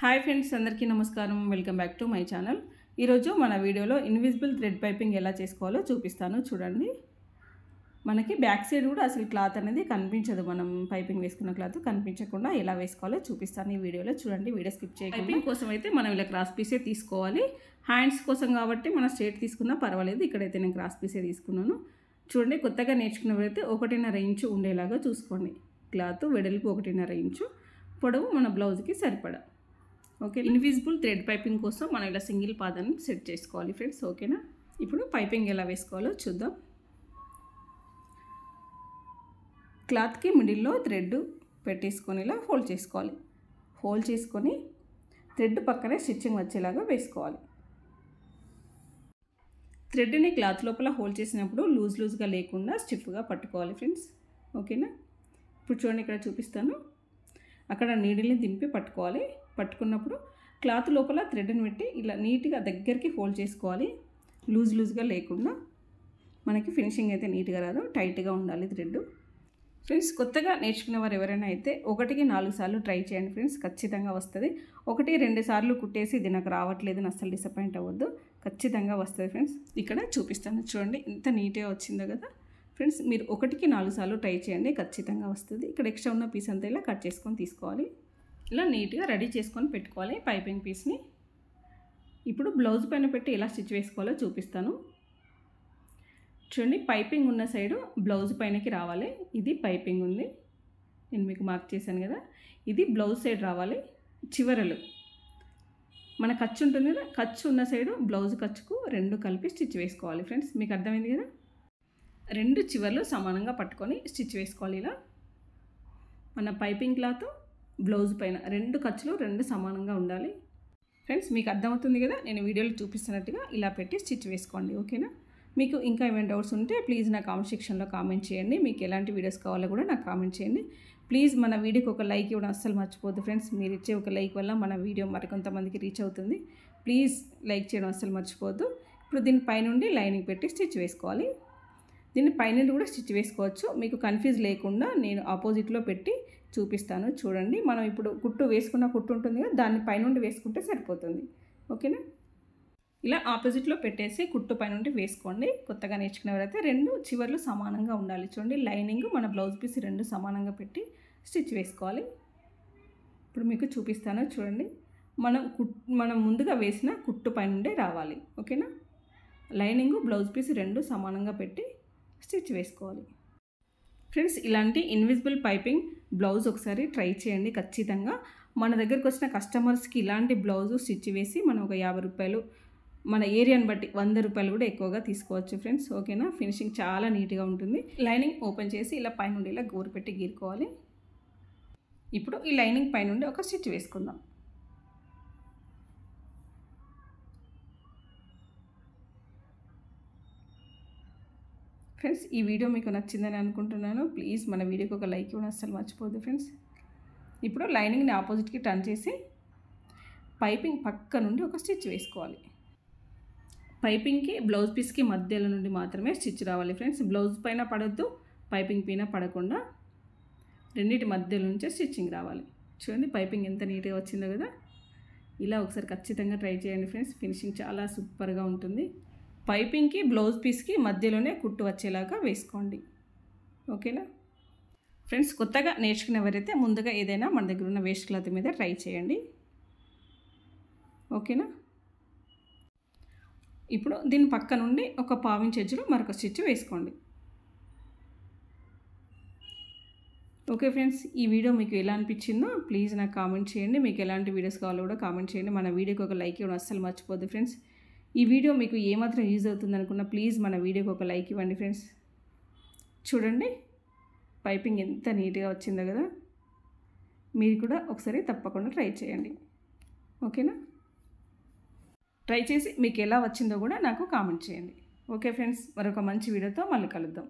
Hi friends అందరికీ నమస్కారం. Welcome back to my channel. ఈరోజు మన వీడియోలో ఇన్విజిబుల్ థ్రెడ్ పైపింగ్ ఎలా చేసుకోవాలో చూపిస్తాను. చూడండి. మనకి బ్యాక్ సైడ్ కూడా అసలు క్లాత్ అనేది కనిపించదు. మనం పైపింగ్ వేసుకున్న క్లాత్ కనిపించకుండా ఎలా వేసుకోవాలో చూపిస్తాను ఈ వీడియోలో. చూడండి వీడియో స్కిప్ చేయండి పైపింగ్ కోసం అయితే మనం ఇలా క్రాస్ పీసే తీసుకోవాలి. హ్యాండ్స్ కోసం కాబట్టి మనం స్ట్రేట్ తీసుకున్నా పర్వాలేదు. ఇక్కడైతే నేను క్రాస్ పీసే తీసుకున్నాను. చూడండి కొత్తగా నేర్చుకున్నవైతే ఒకటిన్నర ఇంచు ఉండేలాగా చూసుకోండి. క్లాత్ వెడల్పు ఒకటిన్నర ఇంచు. పొడవు మన బ్లౌజ్కి సరిపడా. ఓకే ఇన్విజిబుల్ థ్రెడ్ పైపింగ్ కోసం మనం ఇలా సింగిల్ పాదాన్ని సెట్ చేసుకోవాలి ఫ్రెండ్స్ ఓకేనా? ఇప్పుడు పైపింగ్ ఎలా వేసుకోవాలో చూద్దాం. క్లాత్కి మిడిల్లో థ్రెడ్ పెట్టేసుకొని ఇలా హోల్డ్ చేసుకోవాలి. హోల్డ్ చేసుకొని థ్రెడ్ పక్కనే స్టిచ్చింగ్ వచ్చేలాగా వేసుకోవాలి. థ్రెడ్ని క్లాత్ లోపల హోల్డ్ చేసినప్పుడు లూజ్ లూజ్గా లేకుండా స్టిఫ్గా పట్టుకోవాలి ఫ్రెండ్స్ ఓకేనా? ఇప్పుడు చూడండి ఇక్కడ చూపిస్తాను. అక్కడ నీడిల్ని దింపి పట్టుకోవాలి. పట్టుకున్నప్పుడు క్లాత్ లోపల థ్రెడ్ని పెట్టి ఇలా నీట్గా దగ్గరికి ఫోల్డ్ చేసుకోవాలి. లూజ్ లూజ్గా లేకుండా. మనకి ఫినిషింగ్ అయితే నీట్గా రాదు. టైట్గా ఉండాలి థ్రెడ్. ఫ్రెండ్స్ కొత్తగా నేర్చుకున్న వారు ఎవరైనా అయితే ఒకటికి నాలుగు సార్లు ట్రై చేయండి ఫ్రెండ్స్. ఖచ్చితంగా వస్తుంది. ఒకటి రెండు సార్లు కుట్టేసి ఇది నాకు రావట్లేదు అని అస్సలు డిసప్పాయింట్ అవ్వద్దు. ఖచ్చితంగా వస్తుంది ఫ్రెండ్స్. ఇక్కడ చూపిస్తాను. చూడండి ఎంత నీట్గా వచ్చిందో కదా. ఫ్రెండ్స్ మీరు ఒకటికి నాలుగు సార్లు ట్రై చేయండి ఖచ్చితంగా వస్తుంది. ఇక్కడ ఎక్స్ట్రా ఉన్న పీస్ అంతా ఇలా కట్ చేసుకొని తీసుకోవాలి. ఇలా నీట్గా రెడీ చేసుకొని పెట్టుకోవాలి పైపింగ్ పీస్ని. ఇప్పుడు బ్లౌజ్ పైన పెట్టి ఎలా స్టిచ్ వేసుకోవాలో చూపిస్తాను. చూడండి పైపింగ్ ఉన్న సైడు బ్లౌజ్ పైనకి రావాలి. ఇది పైపింగ్ ఉంది. నేను మీకు మార్క్ చేశాను కదా. ఇది బ్లౌజ్ సైడ్ రావాలి. చివరలు. మన ఖర్చు ఉంటుంది కదా ఖర్చు ఉన్న సైడు బ్లౌజ్ ఖర్చుకు రెండు కలిపి స్టిచ్ వేసుకోవాలి. ఫ్రెండ్స్ మీకు అర్థమైంది కదా? రెండు చివర్లు సమానంగా పట్టుకొని స్టిచ్ వేసుకోవాలి ఇలా. మన పైపింగ్ క్లాత్ బ్లౌజ్ పైన రెండు ఖర్చులు రెండు సమానంగా ఉండాలి. ఫ్రెండ్స్ మీకు అర్థమవుతుంది కదా? నేను వీడియోలో చూపిస్తున్నట్టుగా ఇలా పెట్టి స్టిచ్ వేసుకోండి ఓకేనా? మీకు ఇంకా ఏమైనా డౌట్స్ ఉంటే ప్లీజ్ నా కామెంట్ సెక్షన్లో కామెంట్ చేయండి. మీకు ఎలాంటి వీడియోస్ కావాలో కూడా నాకు కామెంట్ చేయండి. ప్లీజ్ మన వీడియోకి ఒక లైక్ ఇవ్వడం అస్సలు మర్చిపోద్దు ఫ్రెండ్స్. మీరు ఇచ్చే ఒక లైక్ వల్ల మన వీడియో మరికొంతమందికి రీచ్ అవుతుంది. ప్లీజ్ లైక్ చేయడం అస్సలు మర్చిపోద్దు ఇప్పుడు దీని పైనుండి లైనింగ్ పెట్టి స్టిచ్ వేసుకోవాలి. దీన్ని పైన కూడా స్టిచ్ వేసుకోవచ్చు. మీకు కన్ఫ్యూజ్ లేకుండా నేను ఆపోజిట్లో పెట్టి చూపిస్తాను. చూడండి. మనం ఇప్పుడు కుట్టు వేసుకున్న కుట్టు ఉంటుంది కదా దాన్ని పైనుండి వేసుకుంటే సరిపోతుంది. ఓకేనా? ఇలా ఆపోజిట్లో పెట్టేసి కుట్టు పైనుండి వేసుకోండి. కొత్తగా నేర్చుకునేవారైతే రెండు చివర్లు సమానంగా ఉండాలి. చూడండి. లైనింగ్ మన బ్లౌజ్ పీస్ రెండు సమానంగా పెట్టి స్టిచ్ వేసుకోవాలి. ఇప్పుడు మీకు చూపిస్తాను. చూడండి. మనం కుట్ మనం ముందుగా వేసిన కుట్టు పైనుండే రావాలి. ఓకేనా? లైనింగ్ బ్లౌజ్ పీస్ రెండు సమానంగా పెట్టి స్టిచ్ వేసుకోవాలి. ఫ్రెండ్స్ ఇలాంటి ఇన్విజిబుల్ పైపింగ్ బ్లౌజ్ ఒకసారి ట్రై చేయండి ఖచ్చితంగా. మన దగ్గరకు వచ్చిన కస్టమర్స్కి ఇలాంటి బ్లౌజు స్టిచ్ వేసి మనం ఒక యాభై రూపాయలు మన ఏరియాని బట్టి వంద రూపాయలు కూడా ఎక్కువగా తీసుకోవచ్చు ఫ్రెండ్స్. ఓకేనా ఫినిషింగ్ చాలా నీట్గా ఉంటుంది. లైనింగ్ ఓపెన్ చేసి ఇలా పైనుండి ఇలా గోరు పెట్టి గీరుకోవాలి. ఇప్పుడు ఈ లైనింగ్ పైనుండి ఒక స్టిచ్ వేసుకుందాం. ఫ్రెండ్స్ ఈ వీడియో మీకు నచ్చిందని అనుకుంటున్నాను. ప్లీజ్ మన వీడియోకి ఒక లైక్ ఇవ్వడం అస్సలు మర్చిపోద్దు ఫ్రెండ్స్. ఇప్పుడు లైనింగ్ని ఆపోజిట్కి టర్న్ చేసి పైపింగ్ పక్క నుండి ఒక స్టిచ్ వేసుకోవాలి. పైపింగ్కి బ్లౌజ్ పీస్కి మధ్యలో నుండి మాత్రమే స్టిచ్ రావాలి ఫ్రెండ్స్. బ్లౌజ్ పైన పడద్దు పైపింగ్ పైన పడకుండా రెండింటి మధ్యలో నుంచే స్టిచ్చింగ్ రావాలి. చూడండి పైపింగ్ ఎంత నీట్గా వచ్చిందో కదా. ఇలా ఒకసారి ఖచ్చితంగా ట్రై చేయండి ఫ్రెండ్స్. ఫినిషింగ్ చాలా సూపర్గా ఉంటుంది. పైపింగ్కి బ్లౌజ్ పీస్కి మధ్యలోనే కుట్టు వచ్చేలాగా వేసుకోండి. ఓకేనా? ఫ్రెండ్స్ కొత్తగా నేర్చుకునేవారైతే ముందుగా ఏదైనా మన దగ్గర ఉన్న వేస్ట్ క్లాత్ మీద ట్రై చేయండి. ఓకేనా? ఇప్పుడు దీని పక్క నుండి ఒక పావించి ఎడ్జ్లో మరొక స్టిచ్ వేసుకోండి. ఓకే ఫ్రెండ్స్ ఈ వీడియో మీకు ఎలా అనిపించిందో ప్లీజ్ నాకు కామెంట్ చేయండి. మీకు ఎలాంటి వీడియోస్ కావాలో కూడా కామెంట్ చేయండి. మన వీడియోకి ఒక లైక్ ఇవ్వడం అస్సలు మర్చిపోద్దు ఫ్రెండ్స్. ఈ వీడియో మీకు ఏమాత్రం యూజ్ అవుతుంది అనుకున్నా ప్లీజ్ మన వీడియోకి ఒక లైక్ ఇవ్వండి ఫ్రెండ్స్. చూడండి పైపింగ్ ఎంత నీట్గా వచ్చిందో కదా. మీరు కూడా ఒకసారి తప్పకుండా ట్రై చేయండి. ఓకేనా? ట్రై చేసి మీకు ఎలా వచ్చిందో కూడా నాకు కామెంట్ చేయండి. ఓకే ఫ్రెండ్స్ మరొక మంచి వీడియోతో మళ్ళీ కలుద్దాం.